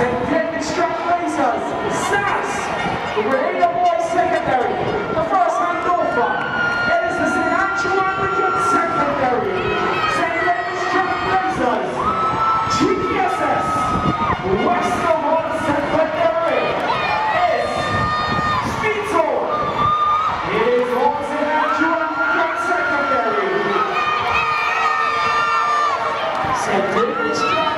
St. Struck Boys Secondary, the first It is the St. Andrew Anglican Secondary, St. David's GPSS, Western Secondary. It is St. Andrew Anglican Secondary. St. David's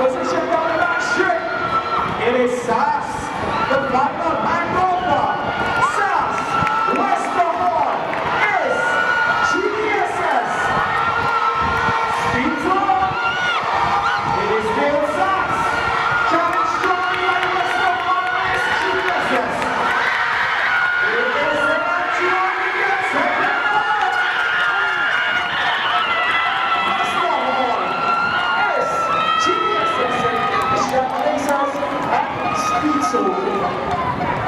Position down the back straight. It is Sass, the flag Pixel.